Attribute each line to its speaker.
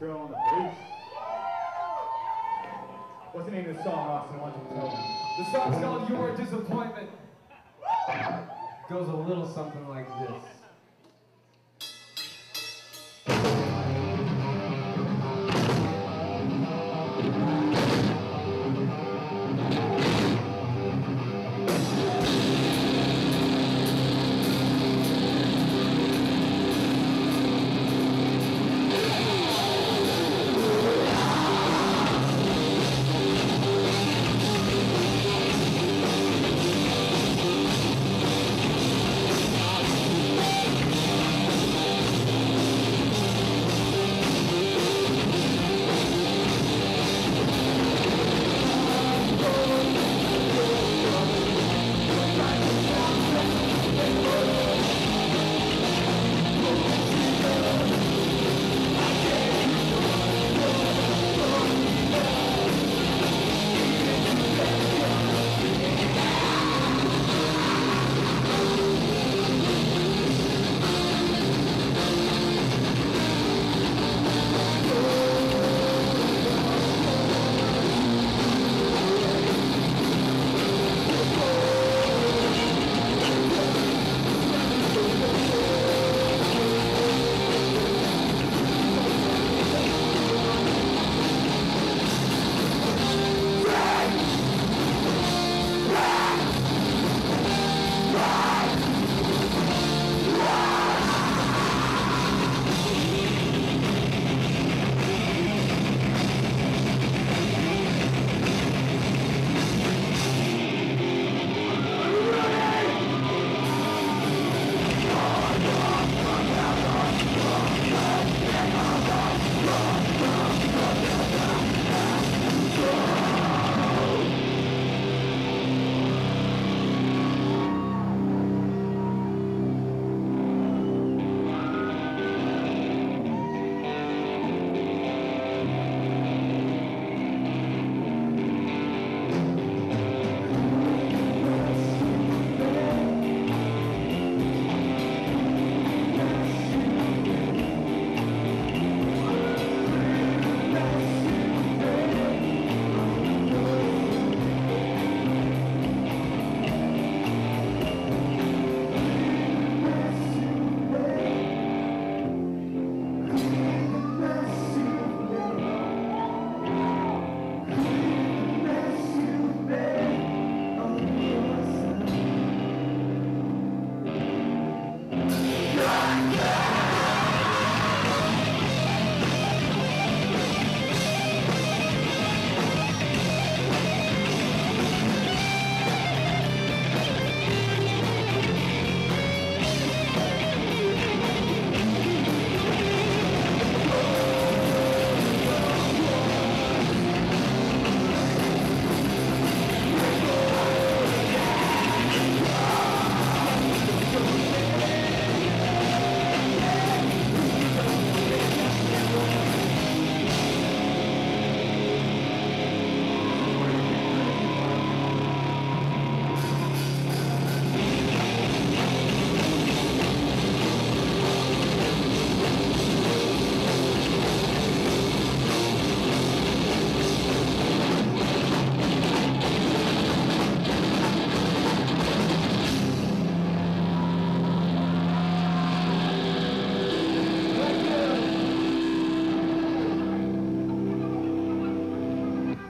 Speaker 1: Trill on the bass. What's the name of the song, Austin? Why don't you tell me?
Speaker 2: The song's called You're Disappointment. Goes a little something like this.